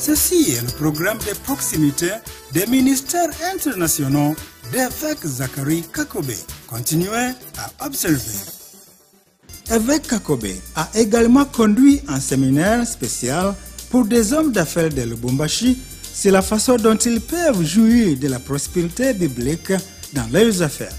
Ceci est le programme de proximité des ministères internationaux d'évêque Zachary Kakobe. Continuez à observer. Évêque Kakobe a également conduit un séminaire spécial pour des hommes d'affaires de Lubumbashi sur la façon dont ils peuvent jouir de la prospérité biblique dans leurs affaires.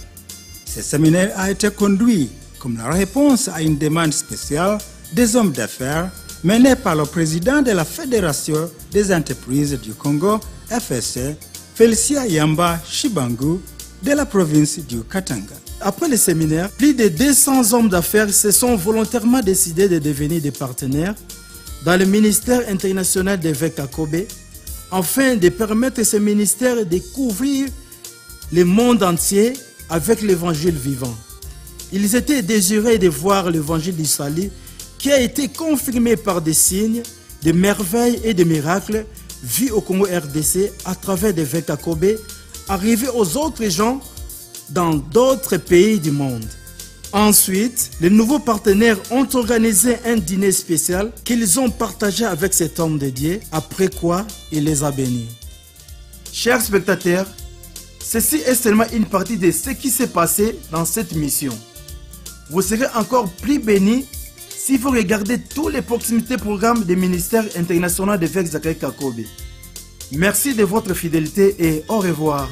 Ce séminaire a été conduit comme la réponse à une demande spéciale des hommes d'affaires menée par le président de la Fédération des entreprises du Congo, FSC, Felicia Yamba Shibangu, de la province du Katanga. Après le séminaire, plus de 200 hommes d'affaires se sont volontairement décidés de devenir des partenaires dans le ministère international à Kobe, afin de permettre à ce ministère de couvrir le monde entier avec l'évangile vivant. Ils étaient désirés de voir l'évangile du salut qui a été confirmé par des signes, des merveilles et des miracles vus au Congo RDC à travers des Kobe, arrivés aux autres gens dans d'autres pays du monde. Ensuite, les nouveaux partenaires ont organisé un dîner spécial qu'ils ont partagé avec cet homme de Dieu, après quoi il les a bénis. Chers spectateurs, ceci est seulement une partie de ce qui s'est passé dans cette mission. Vous serez encore plus bénis si vous regardez tous les proximités programmes du ministère international d'évêques Zachary Kakobe. Merci de votre fidélité et au revoir.